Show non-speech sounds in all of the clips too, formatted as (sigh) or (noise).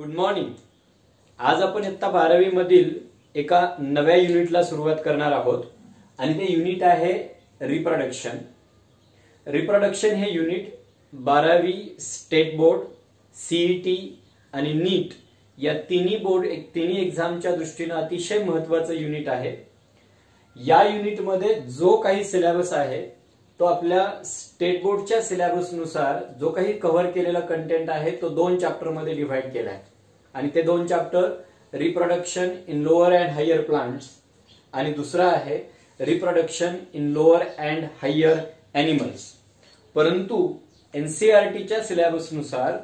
Good morning आज आपण इयत्ता बारावी मधील एका नव्या युनिटला सुरुवात करणार आहोत. आणि ते युनिट आहे रिप्रोडक्शन रिप्रोडक्शन हे युनिट बारावी स्टेट बोर्ड सीईटी आणि नीट या तिन्ही बोर्ड एक तिन्ही एक्झामच्या दृष्टीनं अतिशय महत्वाचं युनिट आहे. या युनिटमध्ये जो काही सिलेबस आहे तो आपल्या स्टेट बोर्डच्या सिलेबसनुसार जो काही कव्हर केलेला कंटेंट आहे तो दोन चॅप्टरमध्ये डिव्हाइड केला आहे आणि ते दोन chapter reproduction in lower and higher plants आणि दुसरा आहे reproduction in lower and higher animals परंतु एनसीआरटीच्या सिलेबसनुसार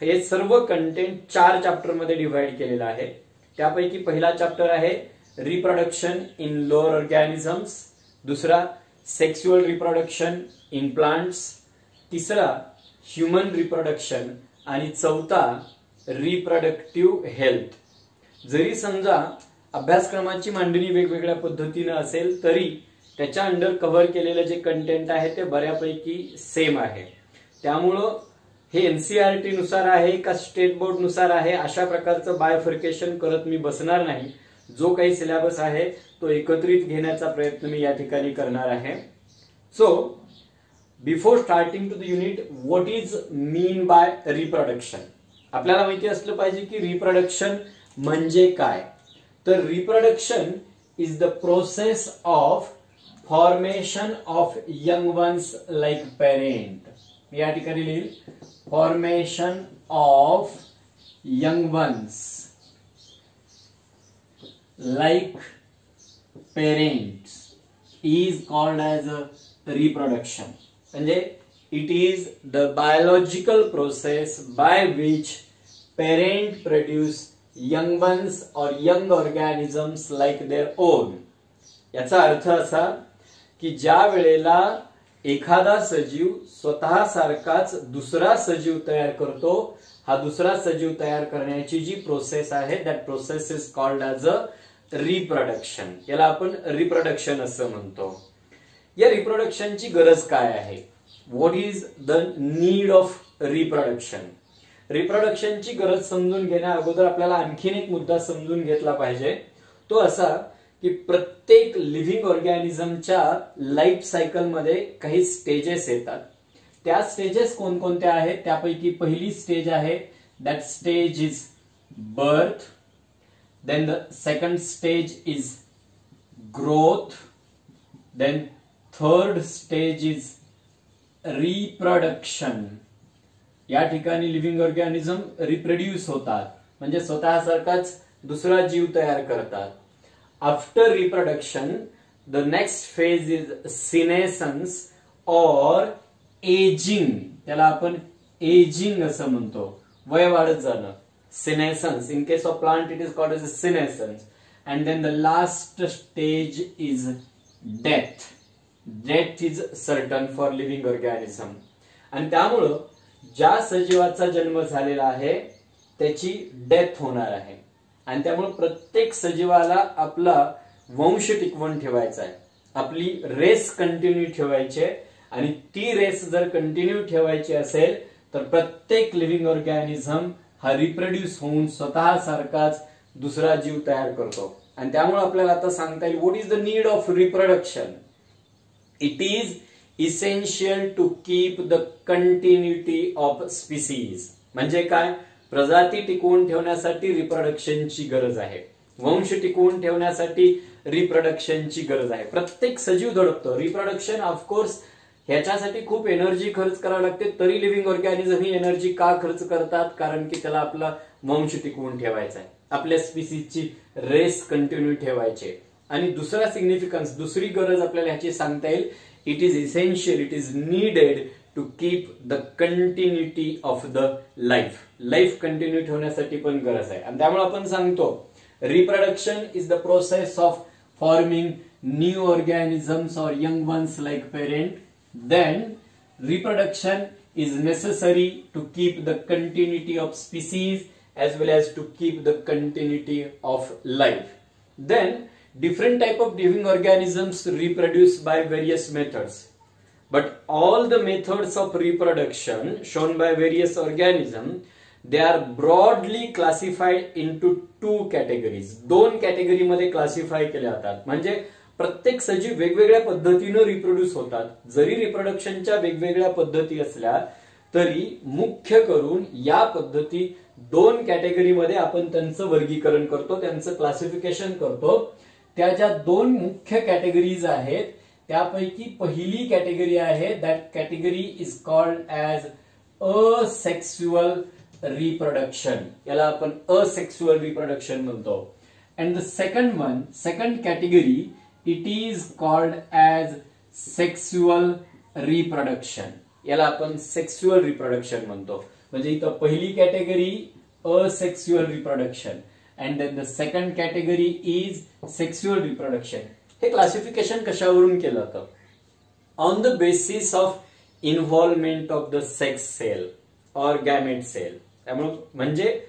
हे सर्व कंटेंट चार चॅप्टरमध्ये डिव्हाइड केलेलं आहे. त्यापैकी पहिला चॅप्टर आहे रिप्रोडक्शन इन लोअर ऑर्गॅनिझम्स दुसरा सेक्स्युअल रिप्रोडक्शन इन प्लांट्स तिसरा ह्युमन रिप्रोडक्शन आणि चौथा रिप्रॉडक्टिव्ह हेल्थ जरी समजा अभ्यासक्रमाची मांडणी वेगवेगळ्या पद्धतीनं असेल तरी त्याच्या अंडर कव्हर केलेलं जे कंटेंट आहे ते बऱ्यापैकी सेम आहे. त्यामुळं हे एनसीआरटी नुसार आहे का स्टेट बोर्डनुसार आहे अशा प्रकारचं बायफर्केशन करत मी बसणार नाही. जो काही सिलेबस आहे तो एकत्रित घेण्याचा प्रयत्न मी या ठिकाणी करणार आहे. So before starting to the unit what is mean by reproduction आपल्याला माहिती असलं पाहिजे की रिप्रोडक्शन म्हणजे काय? तर reproduction is the process of formation of young ones like parent या ठिकाणी लिहिल. Formation of young ones like parents is called as a reproduction म्हणजे it is the biological process by which parent produce young ones or young organisms like their own. याचा अर्थ असा की ज्या वेळेला एखादा सजीव स्वतः सारखाच दुसरा सजीव तयार करतो हा दुसरा सजीव तयार करण्याची जी प्रोसेस आहे that process is called as a reproduction याला आपण रिप्रोडक्शन असं म्हणतो. या रिप्रोडक्शनची गरज काय आहे? What is the need of reproduction रिप्रोडक्शनची गरज समजून घेण्या अगोदर आपल्याला आणखीन एक मुद्दा समजून घेतला पाहिजे. तो असा की प्रत्येक लिव्हिंग ऑर्गॅनिझमच्या लाईफ सायकलमध्ये काही स्टेजेस येतात. त्या स्टेजेस कोणकोणत्या आहेत? त्यापैकी पहिली स्टेज आहे. That stage is birth then the second stage is growth then third stage is reproduction या ठिकाणी लिव्हिंग ऑर्गॅनिझम रिप्रोड्यूस होतात. म्हणजे स्वतःसारखाच दुसरा जीव तयार करतात. After reproduction the next phase is senescence or ageing त्याला आपण एजिंग असं म्हणतो. वय वाढत जाणं. Senescence in case of plant it is called as senescence and then the last stage is death death is certain for living organism आणि त्यामुळं ज्या सजीवाचा जन्म झालेला आहे त्याची डेथ होणार आहे. आणि त्यामुळे प्रत्येक सजीवाला आपला वंश टिकवून ठेवायचा आहे. आपली रेस कंटिन्यू ठेवायची आहे. आणि ती रेस जर कंटिन्यू ठेवायची असेल तर प्रत्येक लिव्हिंग ऑर्गॅनिझम हा रिप्रोड्यूस होऊन स्वतः सारखाच दुसरा जीव तयार करतो. आणि त्यामुळे आपल्याला आता सांगता येईल what is the need of reproduction it is essential to keep the continuity of species म्हणजे काय? प्रजाती टिकवून ठेवण्यासाठी रिप्रोडक्शनची गरज आहे. वंश टिकवून ठेवण्यासाठी रिप्रोडक्शनची गरज आहे. प्रत्येक सजीव धडपतो रिप्रोडक्शन ऑफकोर्स ह्याच्यासाठी खूप एनर्जी खर्च करावी लागते. तरी लिव्हिंग ऑर्गॅनिझम ही एनर्जी का खर्च करतात? कारण की त्याला आपला वंश टिकवून ठेवायचा आहे आपल्या स्पिसीजची रेस कंटिन्यू ठेवायची. आणि दुसरा सिग्निफिकन्स दुसरी गरज आपल्याला ह्याची सांगता येईल it is essential it is needed to keep the continuity of the life life continue ठेवण्यासाठी पण गरज आहे. आणि त्यामुळे आपण सांगतो reproduction is the process of forming new organisms or young ones like parent then reproduction is necessary to keep the continuity of species as well as to keep the continuity of life then different type of living organisms reproduce by various methods. But all the methods of reproduction shown by various organisms they are broadly classified into two categories दोन कॅटेगरीमध्ये classify केले जातात. म्हणजे प्रत्येक सजीव वेगवेगळ्या पद्धतीनं reproduce होतात. जरी रिप्रोडक्शनच्या वेगवेगळ्या पद्धती असल्या तरी मुख्य करून या पद्धती दोन कॅटेगरीमध्ये आपण त्यांचं वर्गीकरण करतो त्यांचं क्लासिफिकेशन करतो. त्या ज्या दोन मुख्य कॅटेगरीज आहेत त्यापैकी पहिली कॅटेगरी आहे that category is called as asexual reproduction याला आपण असेक्स्युअल रिप्रोडक्शन म्हणतो. And the second one second category it is called as sexual reproduction याला आपण सेक्स्युअल रिप्रोडक्शन म्हणतो. म्हणजे इथं पहिली category asexual reproduction and then the second category is sexual reproduction हे क्लासिफिकेशन कशावरून केलं जातं on the basis of involvement of the sex cell or gamete cell त्यामुळे म्हणजे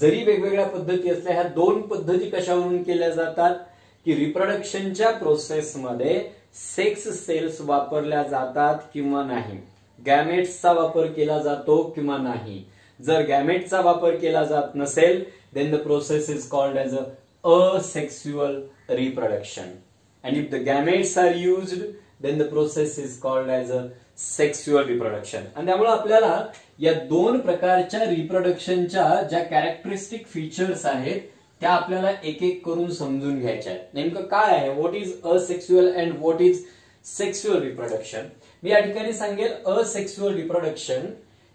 जरी वेगवेगळ्या पद्धती असल्या ह्या दोन पद्धती कशावरून केल्या जातात? की रिप्रोडक्शनच्या प्रोसेसमध्ये सेक्स सेल्स वापरल्या जातात किंवा नाही. गॅमेट्सचा वापर केला जातो किंवा नाही. जर गॅमेटचा वापर केला जात नसेल then the process is called as a asexual reproduction. And if the gametes are used then the process is called as a sexual reproduction आणि त्यामुळे आपल्याला या दोन प्रकारच्या रिप्रोडक्शनच्या ज्या कॅरेक्टरिस्टिक फीचर्स आहेत त्या आपल्याला एक एक करून समजून घ्यायच्या आहेत. नेमकं काय आहे? What is asexual and what is sexual reproduction मी या ठिकाणी सांगेल asexual reproduction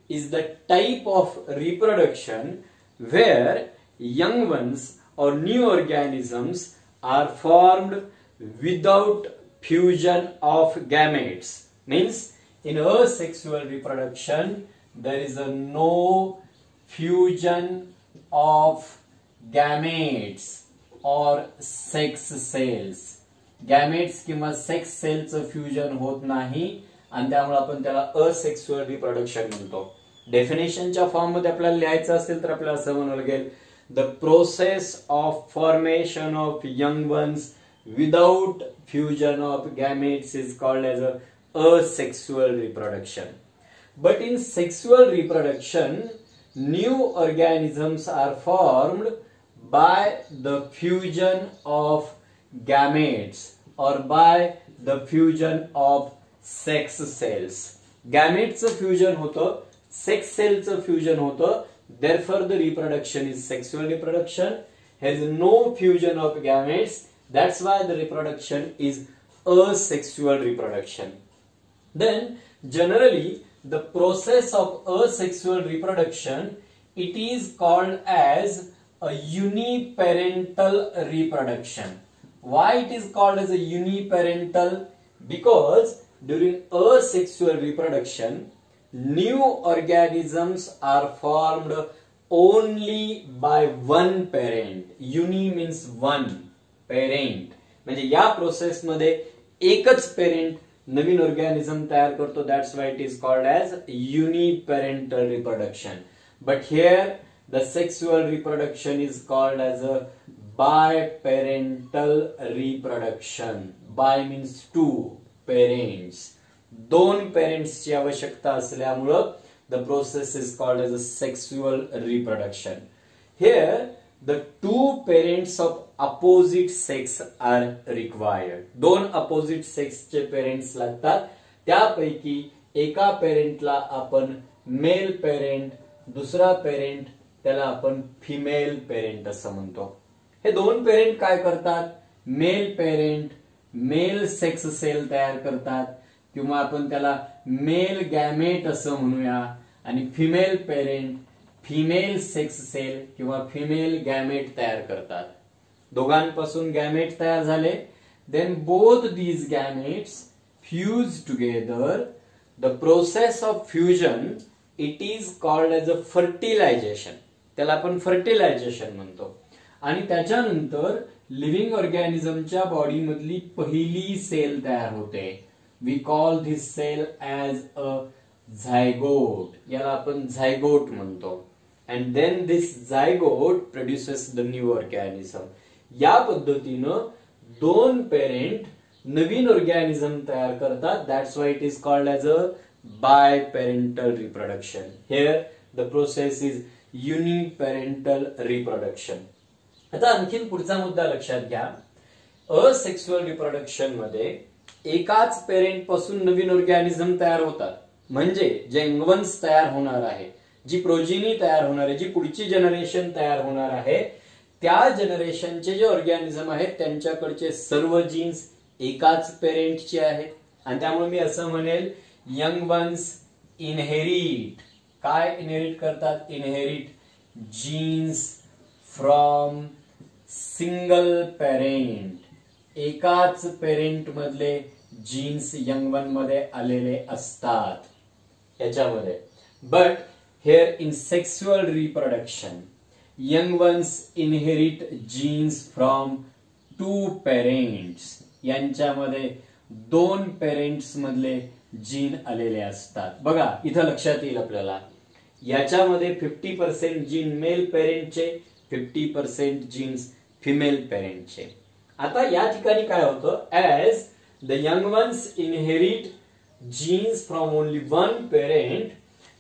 is the type of reproduction where young ones or new organisms are formed without fusion of gametes means in asexual reproduction there is a no fusion of gametes or sex cells. Gametes किंवा sex सेलचं fusion होत नाही आणि त्यामुळे आपण त्याला asexual reproduction म्हणतो. डेफिनेशनच्या फॉर्ममध्ये आपल्याला लिहायचं असेल तर आपल्याला असं म्हणावं लागेल The process of formation of young ones without fusion of gametes is called as a asexual reproduction. But in sexual reproduction, new organisms are formed by the fusion of gametes or by the fusion of sex cells. गॅमेटचं fusion होतं sex सेलचं fusion होतं therefore the reproduction is sexual reproduction is no fusion of gametes. That's why the reproduction is asexual reproduction. Then generally the process of asexual reproduction it is called as a uniparental reproduction. Why it is called as a uniparental? Because during asexual reproduction new organisms are formed only by one parent. Uni means one parent. म्हणजे या प्रोसेसमध्ये एकच parent नवीन organism तयार करतो. That's why it is called as uniparental reproduction but here the sexual reproduction is called as a biparental reproduction bi means two parents दोन पेरेंट्सची आवश्यकता असल्यामुळं the process is called as a sexual reproduction here the two parents of opposite sex are required दोन opposite सेक्सचे parents लागतात. त्यापैकी एका पेरेंटला आपण मेल पेरेंट दुसरा पेरेंट त्याला आपण फिमेल पेरेंट असं म्हणतो. हे दोन पेरेंट काय करतात? Male parent male sex cell तयार करतात. किंवा आपण त्याला मेल गॅमेट असं म्हणूया. आणि female parent female sex cell किंवा फिमेल गॅमेट तयार करतात. दोघांपासून गॅमेट तयार झाले. Then both these gametes fuse together the process of fusion it is called as a fertilisation त्याला आपण फर्टिलायझेशन म्हणतो. आणि त्याच्यानंतर लिव्हिंग ऑर्गॅनिझमच्या बॉडीमधली पहिली सेल तयार होते. We call this cell as a zygote याला आपण झायगोट म्हणतो. And then this zygote produces the new organism या पद्धतीनं दोन पेरेंट नवीन ऑर्गॅनिझम तयार करतात. That's why it is called as a biparental reproduction here the process is uniparental reproduction आता आणखीन पुढचा मुद्दा लक्षात घ्या. असेक्सुअल रिप्रोडक्शनमध्ये एकाच पेरेंटपासून नवीन ऑर्गॅनिझम तयार होतात. म्हणजे जे इंगवन्स तयार होणार आहे जी प्रोजिनी तयार होणार आहे जी पुढची जनरेशन तयार होणार आहे त्या जनरेशनचे जे ऑर्गॅनिझम आहेत त्यांच्याकडचे सर्व जीन्स एकाच पेरेंटचे आहेत. आणि त्यामुळे मी असं म्हणेल यंग वन्स इनहेरिट काय इनहेरिट करतात? Inherit genes from single parent एकाच पेरेंट मधले जीन्स यंग वनमध्ये आलेले असतात. याच्यामध्ये. But here in sexual reproduction young ones inherit genes from two parents यांच्यामध्ये दोन पेरेंट्स मधले जीन आलेले असतात. बघा इथं लक्षात येईल आपल्याला. याच्यामध्ये फिफ्टी पर्सेंट जीन मेल पेरेंटचे फिफ्टी पर्सेंट जीन्स फिमेल पेरेंटचे आता या ठिकाणी काय होतं? As the young ones inherit genes from only one parent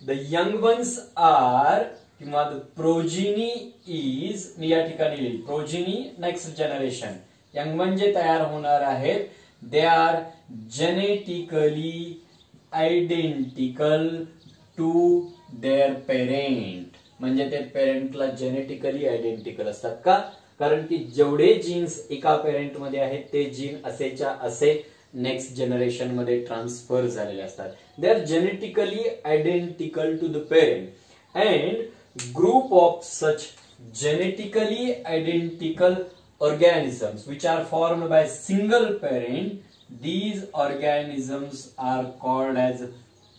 the young ones are किंवा द प्रोजिनी इज मी या ठिकाणी लिहिली progeny next generation young one जे तयार होणार आहेत they are genetically identical to their parent म्हणजे ते पेरेंटला जेनेटिकली आयडेंटिकल असतात का? कारण की जेवढे जीन्स एका पेरेंटमध्ये आहेत ते जीन असेच्या असे नेक्स्ट जनरेशनमध्ये ट्रान्सफर झालेले असतात. They are genetically identical to the parent and group of such genetically identical organisms which are formed by single parent these organisms are called as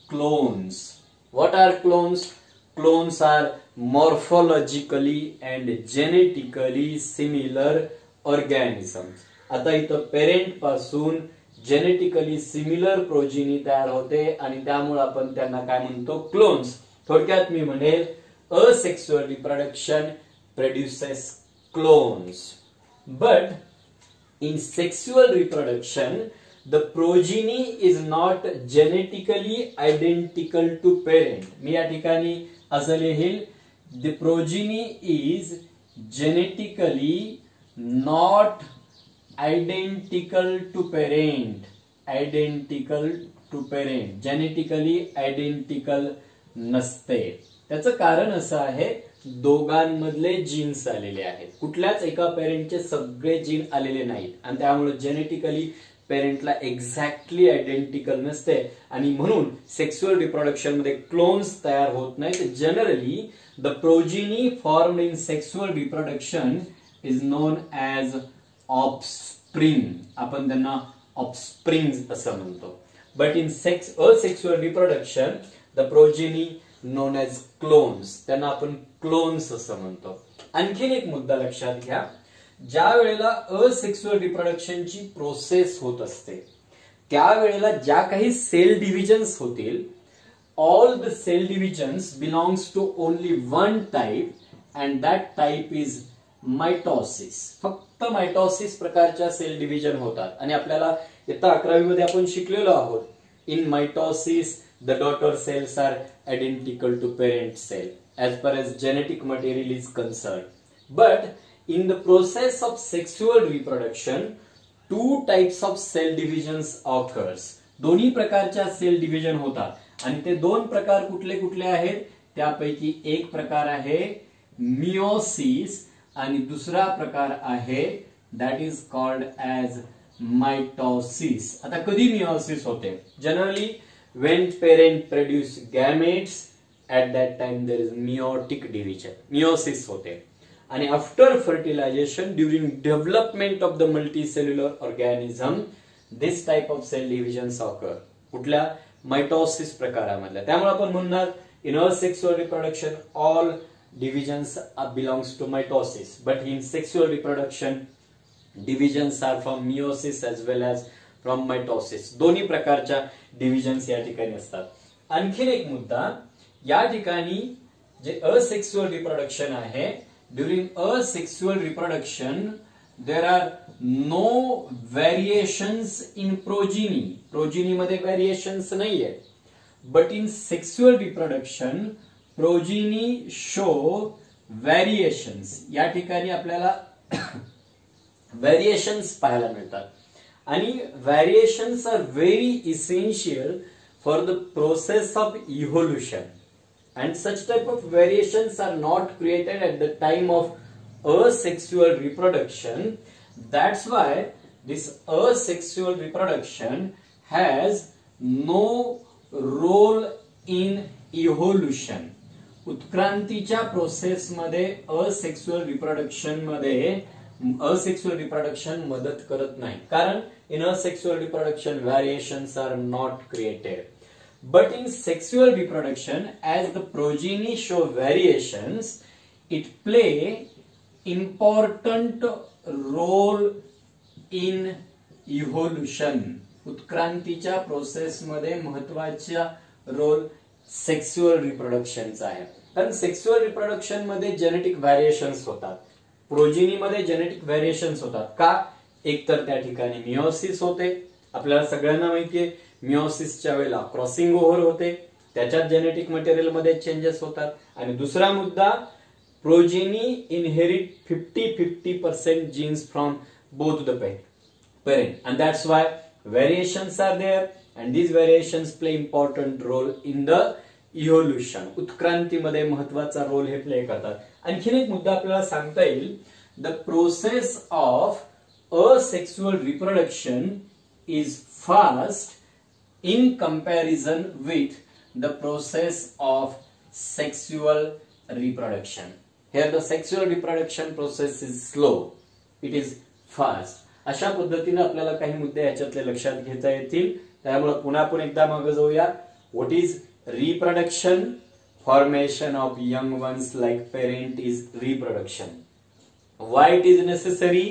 clones. What are clones? Clones are morphologically and genetically similar organism आता इथं पेरेंटपासून genetically similar progeny तयार होते आणि त्यामुळे आपण त्यांना काय म्हणतो? क्लोन्स थोडक्यात मी म्हणेल asexual reproduction produces clones but in sexual reproduction the progeny is not genetically identical to parent मी या ठिकाणी असं लिहिल the progeny is genetically not identical to parent. Identical to parent. Genetically identical नसते त्याचं कारण असं आहे दोघांमधले जीन्स आलेले आहेत कुठल्याच एका पेरेंटचे सगळे जीन आलेले नाहीत आणि त्यामुळे जेनेटिकली पेरेंटला एक्झॅक्टली आयडेंटिकल नसते. आणि म्हणून सेक्स्युअल रिप्रोडक्शनमध्ये क्लोन्स तयार होत नाहीत. Generally the progeny form in sexual reproduction is known as offspring आपण त्यांना ऑफस्प्रिंग असं म्हणतो. But in sex asexual reproduction the progeny known as clones त्यांना आपण क्लोन्स असं म्हणतो. आणखीन एक मुद्दा लक्षात घ्या. ज्या वेळेला असेक्स्युअल रिप्रोडक्शनची प्रोसेस होत असते त्यावेळेला ज्या काही सेल डिव्हिजन्स होतील all the cell divisions belongs to only one type and that type is mitosis फक्त मायटॉसिस प्रकारच्या सेल डिव्हिजन होतात. आणि आपल्याला इयत्ता अकरावीमध्ये आपण शिकलेलो आहोत. In mitosis the daughter cells are identical to parent cell as far as genetic material is concerned. But in the process of sexual reproduction two types of cell divisions occurs दोन्ही प्रकारच्या सेल डिव्हिजन होतात आणि ते दोन प्रकार कुठले कुठले आहेत त्यापैकी एक प्रकार आहे मिओसिस आणि दुसरा प्रकार आहे that is called as mitosis आता कधी मिओसिस होते generally when parent produce gametes at that time there is meiotic division meiosis होते आणि after fertilization during development of the multi cellular organism this type of cell division occur कुठल्या? Mitosis प्रकारामधल्या. त्यामुळे आपण म्हणणार in asexual reproduction all divisions belongs to mitosis but in sexual reproduction divisions are from meiosis as well as from mitosis दोन्ही प्रकारच्या divisions या ठिकाणी असतात. आणखीन एक मुद्दा या ठिकाणी जे असेक्सुअल रिप्रोडक्शन आहे during asexual reproduction there are no variations in progeny progeny मध्ये व्हेरिएशन्स नाहीये. But in sexual reproduction progeny show variations या ठिकाणी आपल्याला (coughs) व्हॅरिएशन्स पाहायला मिळतात. आणि variations are very essential for the process of evolution And such type of variations are not created at the time of asexual reproduction. That's why this asexual reproduction has no role in evolution. उत्क्रांतीच्या प्रोसेसमध्ये asexual reproduction मध्ये asexual reproduction मदत करत नाही कारण in asexual reproduction variations are not created But in sexual reproduction, as the progeny show variations, it play important role in evolution उत्क्रांतीच्या प्रोसेसमध्ये महत्त्वाचा रोल सेक्स्युअल रिप्रोडक्शनचा आहे. कारण सेक्स्युअल रिप्रोडक्शनमध्ये जेनेटिक व्हॅरिएशन्स होतात. प्रोजिनीमध्ये जेनेटिक व्हॅरिएशन्स होतात. का? एकतर त्या ठिकाणी मिओसिस होते. आपल्याला सगळ्यांना माहितीये मिओसिसच्या वेळेला क्रॉसिंग ओव्हर होते. त्याच्यात जेनेटिक मटेरियलमध्ये चेंजेस होतात. आणि दुसरा मुद्दा progeny inherit fifty fifty percent genes from both the parent and that's why variations are there and these variations play important role in the evolution उत्क्रांतीमध्ये महत्त्वाचा रोल हे प्ले करतात. आणखीन एक मुद्दा आपल्याला सांगता येईल. The process of asexual reproduction is fast in comparison with the process of sexual reproduction. Here the sexual reproduction process is slow. It is fast. अशा पद्धतीने आपल्याला काही मुद्दे याच्यातले लक्षात घेता येतील त्यामुळे पुन्हा पण एकदा मागे जाऊया what is reproduction formation of young ones like parent is reproduction why it is necessary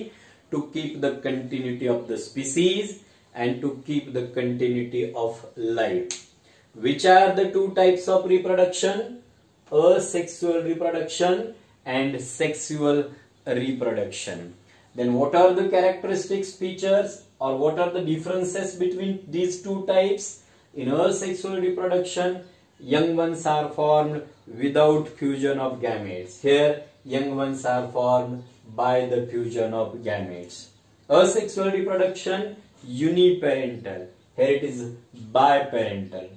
to keep the continuity of the species and to keep the continuity of life. Which are the two types of reproduction? Asexual reproduction and sexual reproduction. Then what are the characteristics features or what are the differences between these two types? In asexual reproduction, young ones are formed without fusion of gametes. Here, young ones are formed by the fusion of gametes. Asexual reproduction, uniparental. Here it is biparental.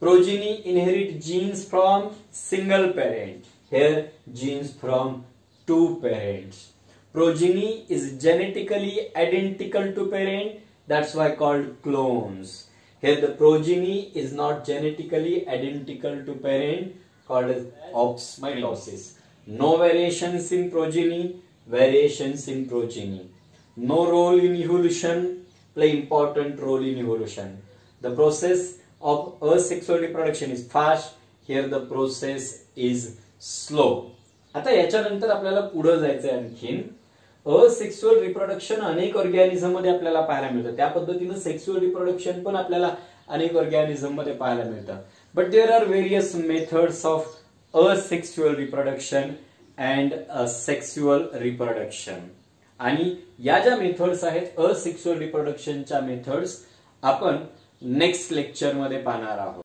Progeny inherit genes from single parent. Here genes from two parents. Progeny is genetically identical to parent. That's why called clones. Here the progeny is not genetically identical to parent called as opsmitosis. No variations in progeny, variations in progeny. No role in evolution, play important role in evolution. The process of asexual reproduction is fast. Here the process is slow. आता याच्यानंतर आपल्याला पुढे जायचंय आणखीन asexual reproduction अनेक ऑर्गॅनिझममध्ये आपल्याला पाहायला मिळतं त्या पद्धतीनं सेक्स्युअल रिप्रोडक्शन पण आपल्याला अनेक ऑर्गॅनिझममध्ये पाहायला मिळतं but there are various methods of asexual reproduction and sexual reproduction आणि या ज्या मेथड्स आहेत असेक्स्युअल रिप्रोडक्शनच्या मेथड्स आपण नेक्स्ट लेक्चरमध्ये पाहणार आहोत.